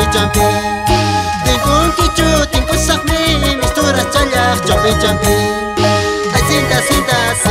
champi champi Dikun kichu tinkusakni misturas challak champi champi Ay sinta sinta